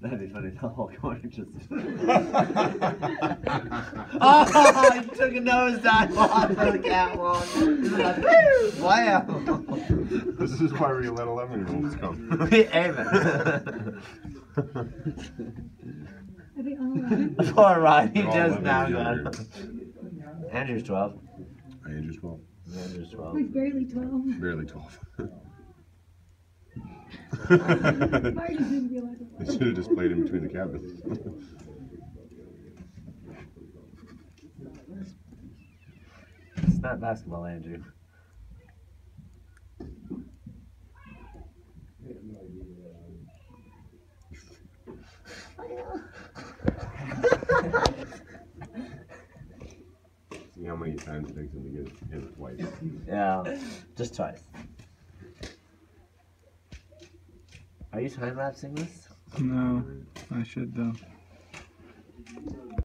That'd be funny. The whole corner just. oh, he took a nose nosedive off of the catwalk. wow. This is why we let 11 year olds come. Amen. Are they all alive? Poor Ryan, he They're just now years got. Andrew's 12. Andrew's 12. Andrew's 12. Like barely 12. Barely 12. Marty shouldn't be allowed to They should have just played in between the cabins. It's not basketball, Andrew. See how many times it takes him to get hit it twice. Yeah, just twice. Are you time lapsing this? No, I should though.